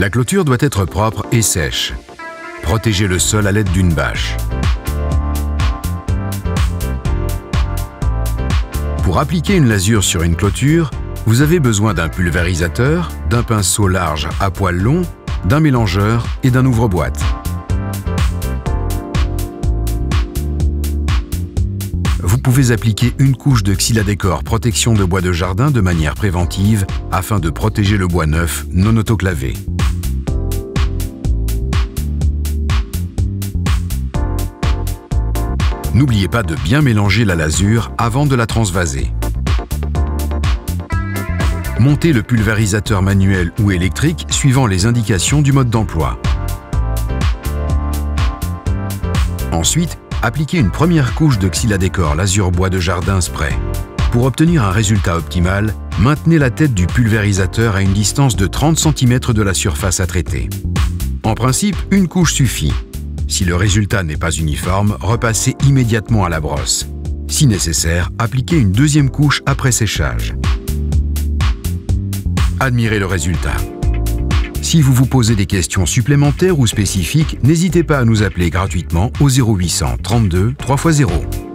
La clôture doit être propre et sèche. Protégez le sol à l'aide d'une bâche. Pour appliquer une lasure sur une clôture, vous avez besoin d'un pulvérisateur, d'un pinceau large à poil long, d'un mélangeur et d'un ouvre-boîte. Vous pouvez appliquer une couche de xyladécor protection de bois de jardin de manière préventive afin de protéger le bois neuf non autoclavé. N'oubliez pas de bien mélanger la lasure avant de la transvaser. Montez le pulvérisateur manuel ou électrique suivant les indications du mode d'emploi. Ensuite, appliquez une première couche de xyladécor lasure bois de jardin spray. Pour obtenir un résultat optimal, maintenez la tête du pulvérisateur à une distance de 30 cm de la surface à traiter. En principe, une couche suffit. Si le résultat n'est pas uniforme, repassez immédiatement à la brosse. Si nécessaire, appliquez une deuxième couche après séchage. Admirez le résultat. Si vous vous posez des questions supplémentaires ou spécifiques, n'hésitez pas à nous appeler gratuitement au 0800 32 3x0.